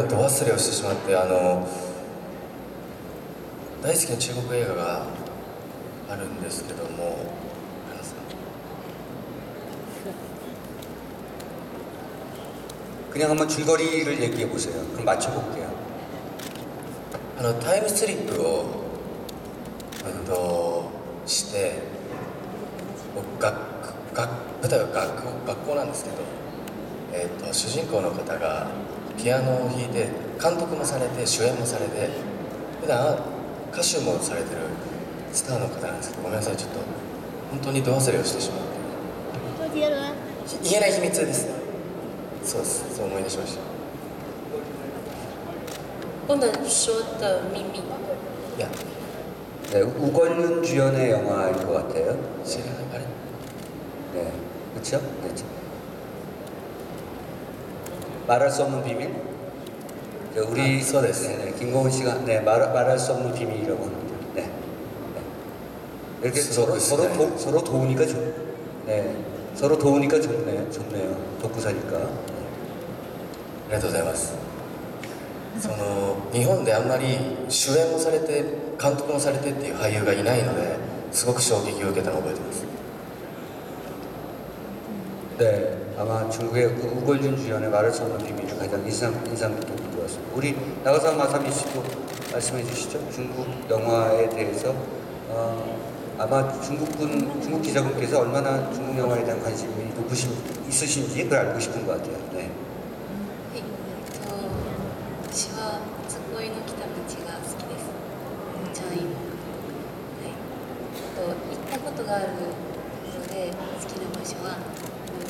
今度忘れをしてしまってあの大好きな中国映画があるんですけどもあのさ 그냥 한번 줄거리를 얘기해 보세요. 그럼 맞춰볼게요. あのタイムスリップを、うん、として僕学学舞台は学校学校なんですけど、えー、と主人公の方が ピアノを弾いて監督もされて主演もされて普段歌手もされてるスターの方なんですけどごめんなさいちょっと本当に度忘れをしてしまって会了啊。言えない秘密ですそうですそう思い出しました不能说的秘密。いや 네, 우걸륜 주연의 영화일 것 같아요. 知らないあれ 네, 그렇죠? 네. 말할 수 없는 비밀? 저 우리 아, 써냈어. 네, 네, 김고은 씨가 네, 말, 말할 수 없는 비밀이라고 합니다. 네. 네. 이렇게 서로 서로, 네. 도, 서로 도우니까 좋. 네. 서로 도우니까 좋네요. 좋네요. 돕고 사니까. 네. ありがとうございますその日本であんまり主演もされて監督もされてっていう俳優がいないのですごく衝撃を受けたのを覚えてます 네, 아마 중국의 그 우걸륜 주연의 말할 수 없는 비밀이 가장 인상, 인상 깊게 것 같습니다. 우리 나가사 마사미 씨도 말씀해 주시죠. 중국 영화에 대해서 어, 아마 중국분, 중국 기자분께서 얼마나 중국 영화에 대한 관심이 높으신, 있으신지 그걸 알고 싶은 것 같아요. 네. はい、えっと、私は初恋の来た道が好きです。チャンイモ。はい。あと、行ったことがあるところで好きな場所は、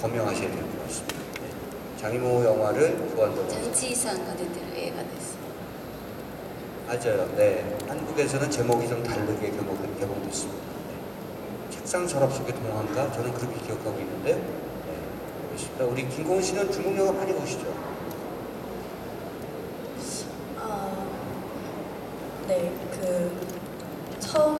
검명하셔야 될 것 같습니다. 네. 장이모 영화를 보완도 장치상 가든대로 예가 됐어요. 맞아요. 네. 한국에서는 제목이 좀 다르게 개봉, 개봉됐습니다. 네. 책상 서랍 속의 동화인가? 저는 그렇게 기억하고 있는데 네. 우리 김공은 씨는 중국 영화 많이 보시죠? 아, 네. 그 처음